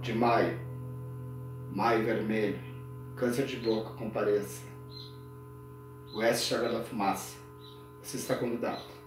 de maio, maio vermelho, câncer de boca, compareça. Oeste chega da Fumaça. Você está convidado.